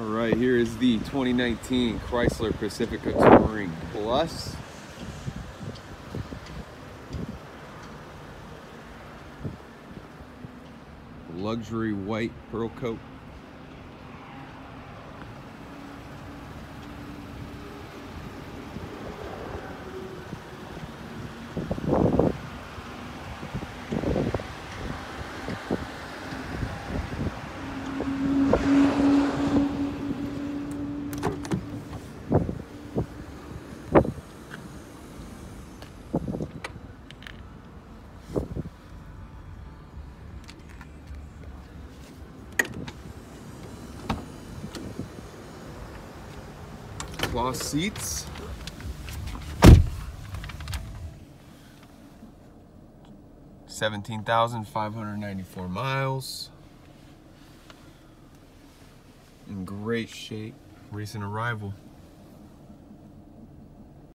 All right, here is the 2019 Chrysler Pacifica Touring Plus. Luxury white pearl coat. Cloth seats. Seventeen thousand five hundred ninety-four miles. In great shape. Recent arrival.